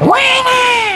Anak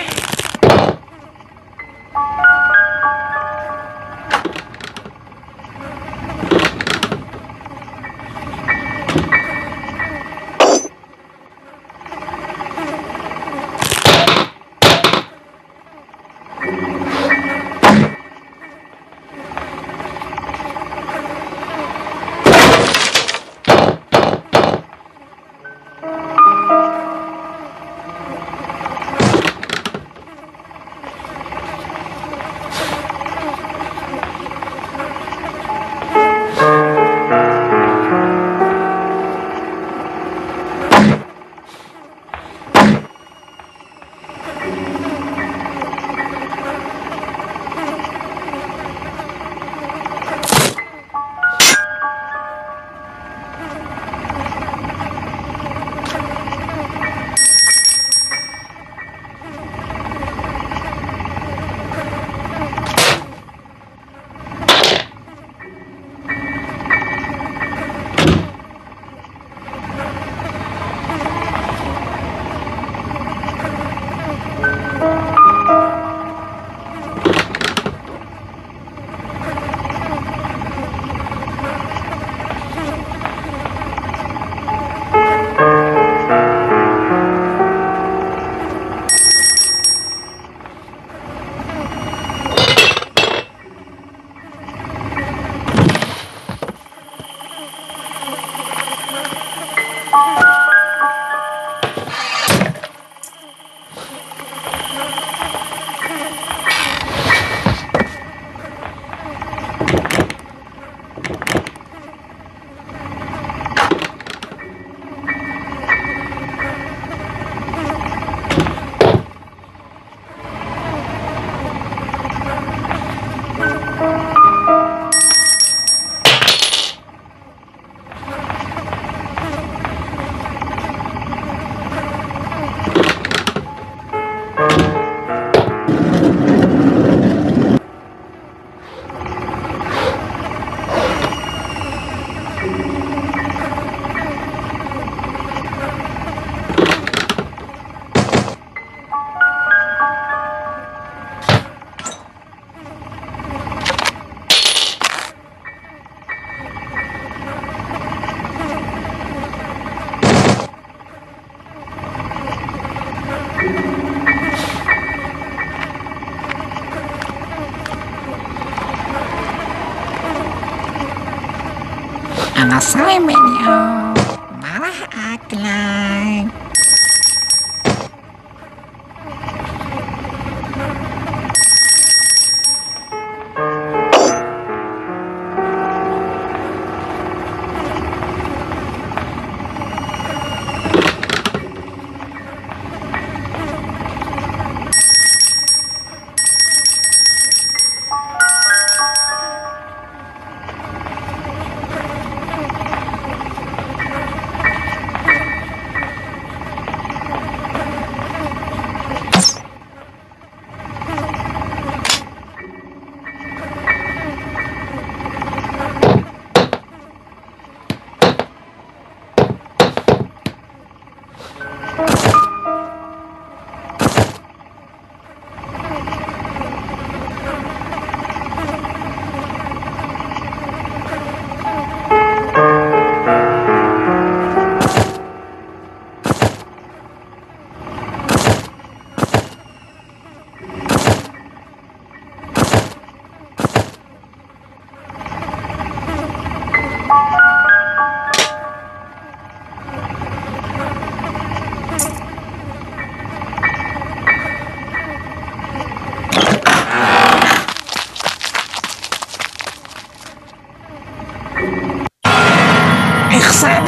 saya menyo malah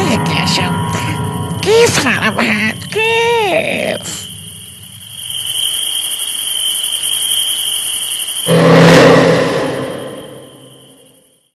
Dankeschön. kiss my Hart, kiss.